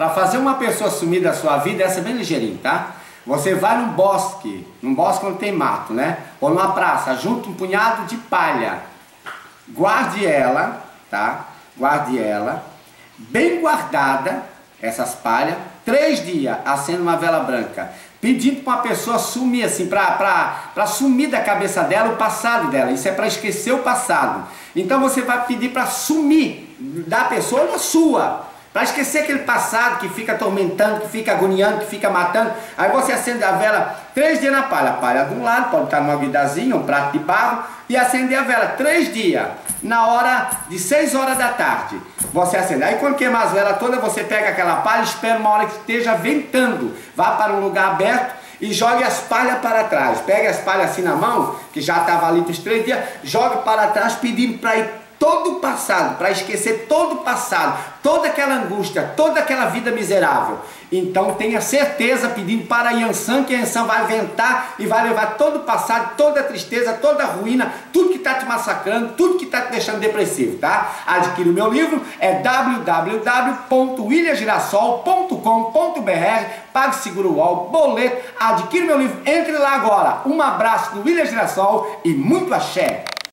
Para fazer uma pessoa sumir da sua vida, essa é bem ligeirinho, tá? Você vai num bosque, num bosque onde tem mato, né? Ou numa praça, junta um punhado de palha. Guarde ela, tá? Guarde ela, bem guardada, essas palhas, três dias, acenda uma vela branca. Pedindo para uma pessoa sumir, assim, para sumir da cabeça dela o passado dela. Isso é para esquecer o passado. Então você vai pedir para sumir da pessoa da sua. Para esquecer aquele passado que fica atormentando, que fica agoniando, que fica matando. Aí você acende a vela três dias na palha. A palha de um lado, pode estar numa vidazinha, um prato de barro. E acender a vela três dias, na hora de seis horas da tarde. Você acende. Aí quando queimar as velas todas, você pega aquela palha, espera uma hora que esteja ventando. Vá para um lugar aberto e jogue as palhas para trás. Pegue as palhas assim na mão, que já estava ali dos três dias, jogue para trás pedindo para ir todo o passado, para esquecer todo o passado, toda aquela angústia, toda aquela vida miserável. Então tenha certeza pedindo para Yansan que Yansan vai ventar e vai levar todo o passado, toda a tristeza, toda a ruína, tudo que está te massacrando, tudo que está te deixando depressivo, tá? Adquira o meu livro, é www.williamgirassol.com.br Pague seguro UOL, boleto, adquira o meu livro, entre lá agora. Um abraço do William Girassol e muito axé!